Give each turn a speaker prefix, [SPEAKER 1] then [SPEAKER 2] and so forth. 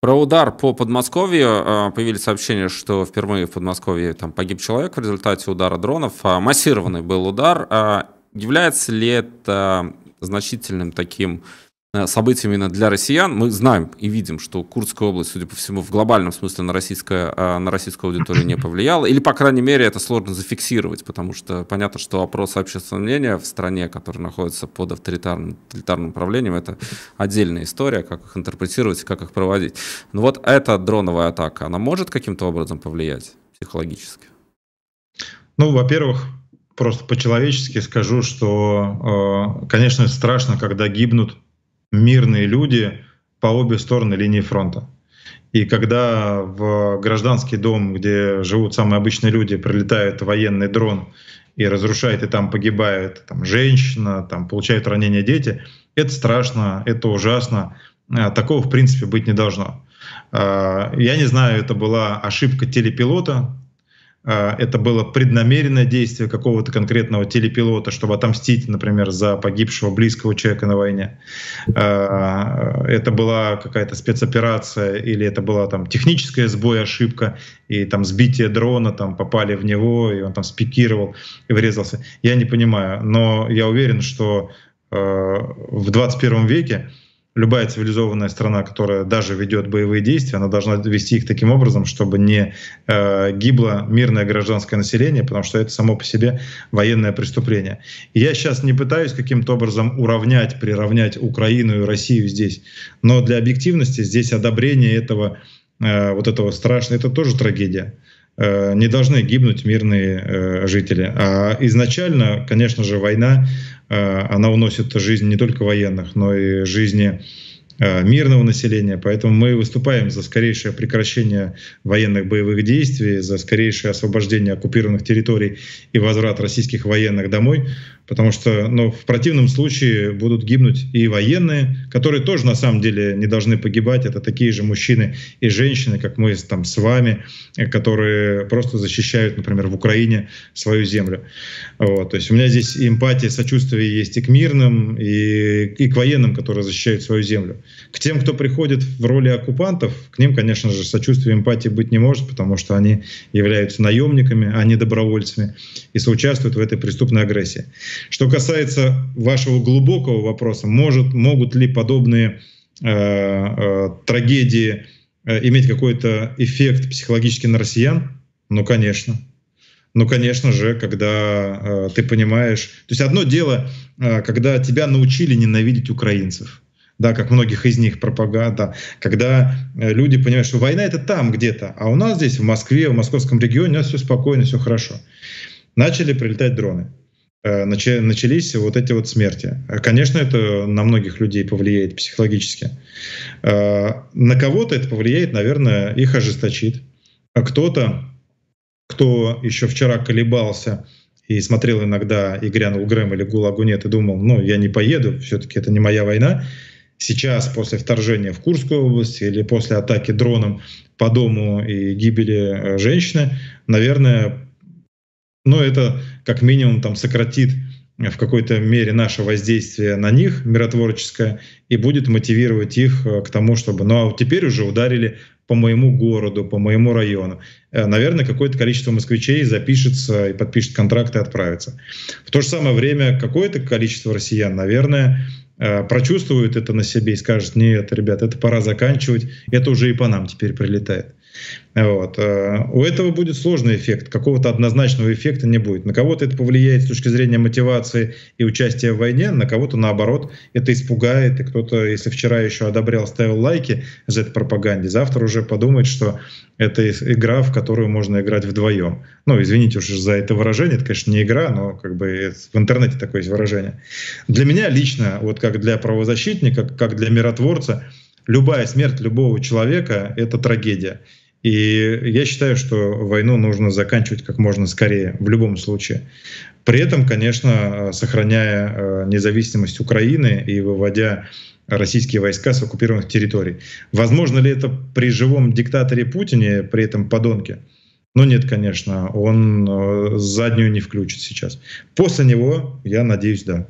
[SPEAKER 1] Про удар по Подмосковью а, появились сообщения, что впервые в Подмосковье там погиб человек в результате удара дронов. А, массированный был удар. А, является ли это значительным таким событием именно для россиян. Мы знаем и видим, что Курская область, судя по всему, в глобальном смысле на, российское, э, на российскую аудиторию не повлияла. Или, по крайней мере, это сложно зафиксировать, потому что понятно, что опрос общественного мнения в стране, которая находится под авторитарным, авторитарным правлением, это отдельная история, как их интерпретировать и как их проводить. Но вот эта дроновая атака, она может каким-то образом повлиять психологически?
[SPEAKER 2] Ну, во-первых, просто по-человечески скажу, что, э, конечно, страшно, когда гибнут мирные люди по обе стороны линии фронта. И когда в гражданский дом, где живут самые обычные люди, прилетает военный дрон и разрушает, и там погибает там, женщина, там получают ранения дети, это страшно, это ужасно. А, такого, в принципе, быть не должно. А, я не знаю, это была ошибка телепилота, это было преднамеренное действие какого-то конкретного телепилота, чтобы отомстить, например, за погибшего близкого человека на войне. А, это была какая-то спецоперация или это была там техническая сбой, ошибка, и там сбитие дрона, там попали в него, и он там спикировал и врезался. Я не понимаю, но я уверен, что э, в 21 веке любая цивилизованная страна, которая даже ведет боевые действия, она должна вести их таким образом, чтобы не э, гибло мирное гражданское население, потому что это само по себе военное преступление. И я сейчас не пытаюсь каким-то образом уравнять, приравнять Украину и Россию здесь, но для объективности здесь одобрение этого э, вот этого страшного, это тоже трагедия э, не должны гибнуть мирные э, жители. А изначально, конечно же, война она уносит жизнь не только военных, но и жизни э, мирного населения. Поэтому мы выступаем за скорейшее прекращение военных боевых действий, за скорейшее освобождение оккупированных территорий и возврат российских военных домой потому что ну, в противном случае будут гибнуть и военные, которые тоже на самом деле не должны погибать. Это такие же мужчины и женщины, как мы там с вами, э, которые просто защищают, например, в Украине свою землю. Вот. То есть у меня здесь эмпатия, сочувствие есть и к мирным, и, и к военным, которые защищают свою землю. К тем, кто приходит в роли оккупантов, к ним, конечно же, сочувствия и эмпатии быть не может, потому что они являются наемниками, а не добровольцами и соучаствуют в этой преступной агрессии. Что касается вашего глубокого вопроса, может, могут ли подобные э, э, трагедии э, иметь какой-то эффект психологически на россиян? Ну, конечно. Ну, конечно же, когда э, ты понимаешь... То есть одно дело, э, когда тебя научили ненавидеть украинцев, да, как многих из них пропаганда, когда э, люди понимают, что война это там где-то, а у нас здесь, в Москве, в московском регионе, у нас все спокойно, все хорошо. Начали прилетать дроны. Э, начались вот эти вот смерти. Конечно, это на многих людей повлияет психологически. Э, на кого-то это повлияет, наверное, их ожесточит. А кто-то, кто еще вчера колебался и смотрел иногда и грянул Грэм или Гулагу нет и думал, ну, я не поеду, все-таки это не моя война, сейчас после вторжения в Курскую область или после атаки дроном по дому и гибели э, женщины, наверное, но это как минимум там сократит в какой-то мере наше воздействие на них миротворческое и будет мотивировать их э, к тому, чтобы, ну а теперь уже ударили по моему городу, по моему району. Э, наверное, какое-то количество москвичей запишется и подпишет контракт и отправится. В то же самое время какое-то количество россиян, наверное, э, прочувствует это на себе и скажет, нет, ребят, это пора заканчивать, это уже и по нам теперь прилетает. Вот. Э, у этого будет сложный эффект, какого-то однозначного эффекта не будет. На кого-то это повлияет с точки зрения мотивации и участия в войне, на кого-то наоборот это испугает, и кто-то, если вчера еще одобрял, ставил лайки за этой пропаганде, завтра уже подумает, что это игра, в которую можно играть вдвоем. Ну, извините уж за это выражение, это, конечно, не игра, но как бы в интернете такое есть выражение. Для меня лично, вот как для правозащитника, как для миротворца, любая смерть любого человека — это трагедия. И я считаю, что войну нужно заканчивать как можно скорее, в любом случае. При этом, конечно, сохраняя э, независимость Украины и выводя российские войска с оккупированных территорий. Возможно ли это при живом диктаторе Путине, при этом подонке? Ну нет, конечно, он э, заднюю не включит сейчас. После него, я надеюсь, да.